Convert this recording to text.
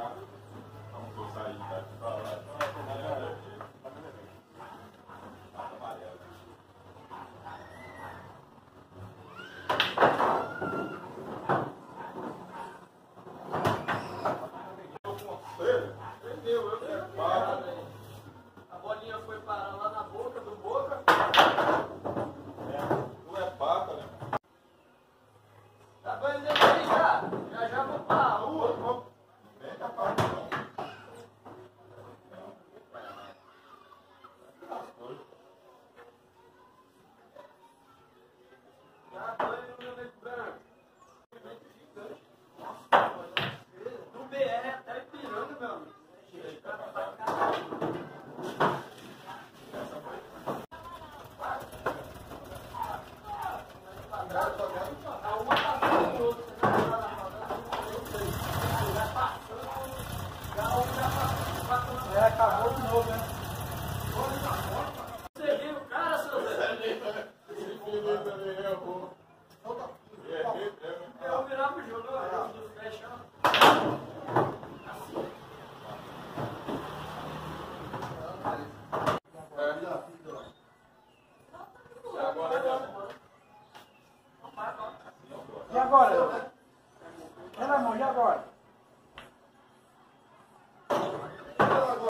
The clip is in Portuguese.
casa, então vou sair daqui pra lá. Entendeu? Eu preparo. A bolinha foi para lá. acabou de novo, né? Você viu o cara, seu Zé? Eu virava o jogo, o jogo dos fechão. Assim. E agora? Pelo amor, e agora?